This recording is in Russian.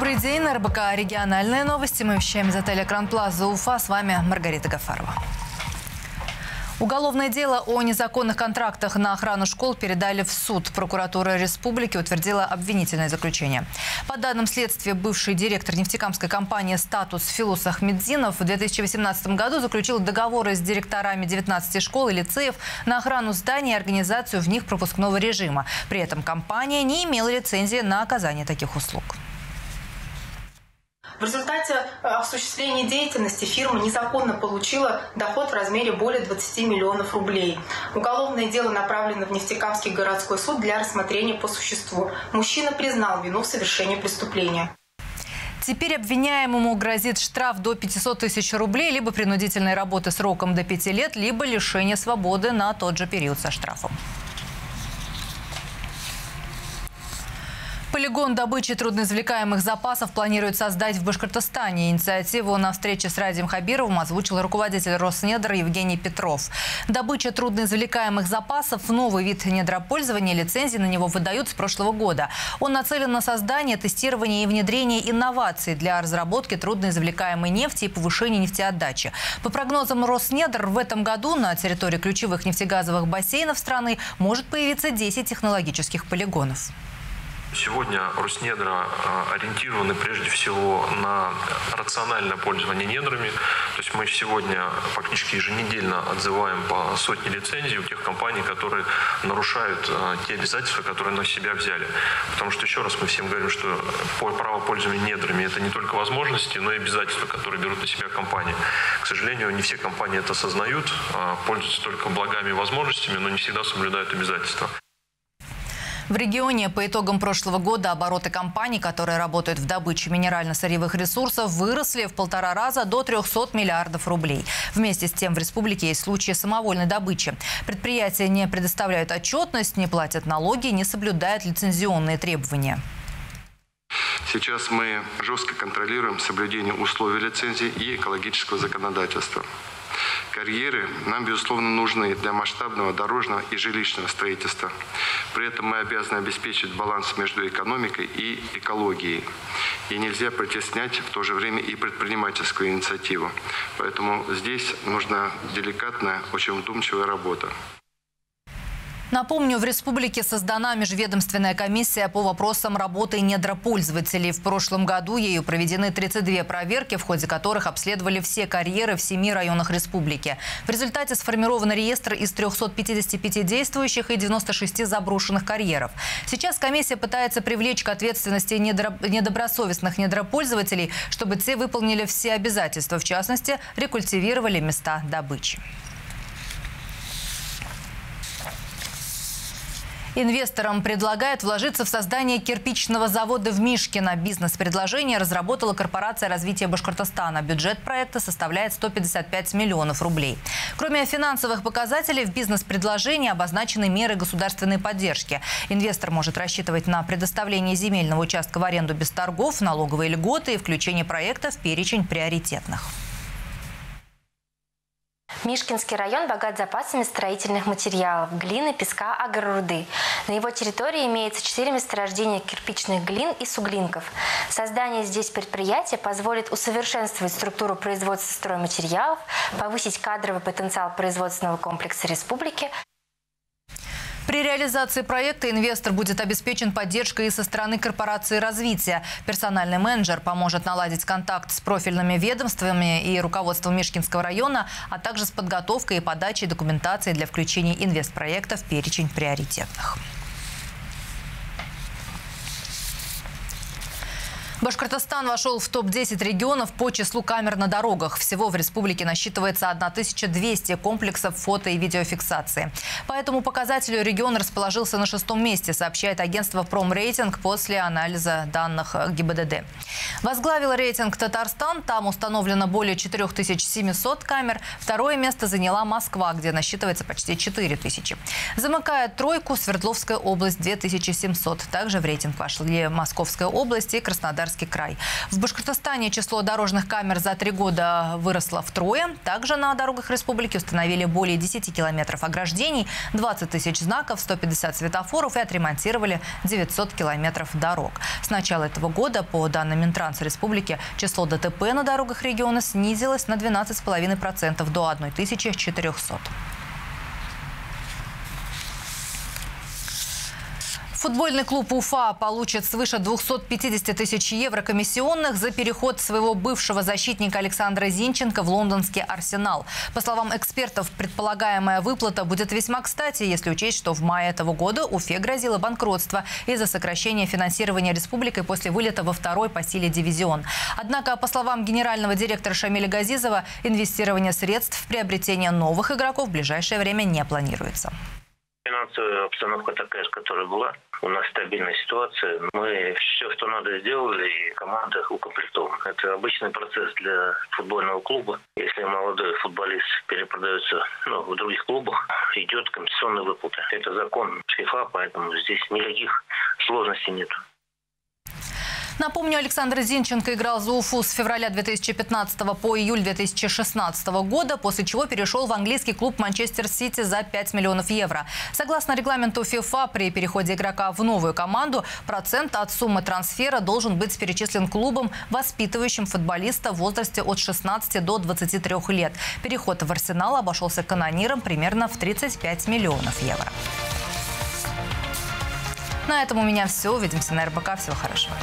на РБК «Региональные новости». Мы вещаем из отеля «Кран Плаза» Уфа. С вами Маргарита Гафарова. Уголовное дело о незаконных контрактах на охрану школ передали в суд. Прокуратура республики утвердила обвинительное заключение. По данным следствия, бывший директор нефтекамской компании «Статус» Филус Ахмедзинов в 2018 году заключил договоры с директорами 19 школ и лицеев на охрану зданий и организацию в них пропускного режима. При этом компания не имела лицензии на оказание таких услуг. В результате э, осуществления деятельности фирма незаконно получила доход в размере более 20 миллионов рублей. Уголовное дело направлено в Нефтекамский городской суд для рассмотрения по существу. Мужчина признал вину в совершении преступления. Теперь обвиняемому грозит штраф до 500 тысяч рублей, либо принудительной работы сроком до 5 лет, либо лишение свободы на тот же период со штрафом. Полигон добычи трудноизвлекаемых запасов планирует создать в Башкортостане. Инициативу на встрече с Радием Хабировым озвучил руководитель Роснедра Евгений Петров. Добыча трудноизвлекаемых запасов – новый вид недропользования. Лицензии на него выдают с прошлого года. Он нацелен на создание, тестирование и внедрение инноваций для разработки трудноизвлекаемой нефти и повышения нефтеотдачи. По прогнозам Роснедр, в этом году на территории ключевых нефтегазовых бассейнов страны может появиться 10 технологических полигонов. Сегодня Роснедра э, ориентированы прежде всего на рациональное пользование недрами. То есть мы сегодня фактически еженедельно отзываем по сотне лицензий у тех компаний, которые нарушают э, те обязательства, которые на себя взяли. Потому что, еще раз мы всем говорим, что право пользования недрами – это не только возможности, но и обязательства, которые берут на себя компании. К сожалению, не все компании это осознают, а пользуются только благами и возможностями, но не всегда соблюдают обязательства. В регионе по итогам прошлого года обороты компаний, которые работают в добыче минерально-сырьевых ресурсов, выросли в полтора раза до 300 миллиардов рублей. Вместе с тем в республике есть случаи самовольной добычи. Предприятия не предоставляют отчетность, не платят налоги, не соблюдают лицензионные требования. Сейчас мы жестко контролируем соблюдение условий лицензии и экологического законодательства. Карьеры нам, безусловно, нужны для масштабного дорожного и жилищного строительства. При этом мы обязаны обеспечить баланс между экономикой и экологией. И нельзя притеснять в то же время и предпринимательскую инициативу. Поэтому здесь нужна деликатная, очень вдумчивая работа. Напомню, в республике создана межведомственная комиссия по вопросам работы недропользователей. В прошлом году ею проведены 32 проверки, в ходе которых обследовали все карьеры в семи районах республики. В результате сформирован реестр из 355 действующих и 96 заброшенных карьеров. Сейчас комиссия пытается привлечь к ответственности недобросовестных недропользователей, чтобы те выполнили все обязательства, в частности, рекультивировали места добычи. Инвесторам предлагают вложиться в создание кирпичного завода в Мишкино. Бизнес-предложение разработала корпорация развития Башкортостана. Бюджет проекта составляет 155 миллионов рублей. Кроме финансовых показателей, в бизнес-предложении обозначены меры государственной поддержки. Инвестор может рассчитывать на предоставление земельного участка в аренду без торгов, налоговые льготы и включение проекта в перечень приоритетных. Мишкинский район богат запасами строительных материалов – глины, песка, агроруды. На его территории имеется четыре месторождения кирпичных глин и суглинков. Создание здесь предприятия позволит усовершенствовать структуру производства стройматериалов, повысить кадровый потенциал производственного комплекса республики, при реализации проекта инвестор будет обеспечен поддержкой и со стороны корпорации развития. Персональный менеджер поможет наладить контакт с профильными ведомствами и руководством Мишкинского района, а также с подготовкой и подачей документации для включения инвестпроекта в перечень приоритетных. Башкортостан вошел в топ-10 регионов по числу камер на дорогах. Всего в республике насчитывается 1200 комплексов фото- и видеофиксации. По этому показателю регион расположился на шестом месте, сообщает агентство «Промрейтинг» после анализа данных ГИБДД. Возглавил рейтинг Татарстан. Там установлено более 4700 камер. Второе место заняла Москва, где насчитывается почти 4000. Замыкает тройку Свердловская область 2700. Также в рейтинг вошли Московская область и Краснодар Алтайский край. В Башкортостане число дорожных камер за три года выросло втрое. Также на дорогах республики установили более 10 километров ограждений, 20 тысяч знаков, 150 светофоров и отремонтировали 900 километров дорог. С начала этого года, по данным Минтранса республики, число ДТП на дорогах региона снизилось на 12,5% до 1400. Футбольный клуб «Уфа» получит свыше 250 тысяч евро комиссионных за переход своего бывшего защитника Александра Зинченко в лондонский «Арсенал». По словам экспертов, предполагаемая выплата будет весьма кстати, если учесть, что в мае этого года Уфе грозило банкротство из-за сокращения финансирования республикой после вылета во второй по силе дивизион. Однако, по словам генерального директора Шамиля Газизова, инвестирование средств в приобретение новых игроков в ближайшее время не планируется. Финансовая обстановка такая, которая была. У нас стабильная ситуация. Мы все, что надо, сделали, и команда укомплектована. Это обычный процесс для футбольного клуба. Если молодой футболист перепродается ну, в других клубах, идет компенсационная выплата. Это закон ФИФА, поэтому здесь никаких сложностей нет. Напомню, Александр Зинченко играл за Уфу с февраля 2015 по июль 2016 года, после чего перешел в английский клуб Манчестер Сити за 5 миллионов евро. Согласно регламенту ФИФА, при переходе игрока в новую команду процент от суммы трансфера должен быть перечислен клубом, воспитывающим футболиста в возрасте от 16 до 23 лет. Переход в Арсенал обошелся канониром примерно в 35 миллионов евро. На этом у меня все. Увидимся на РБК. Всего хорошего.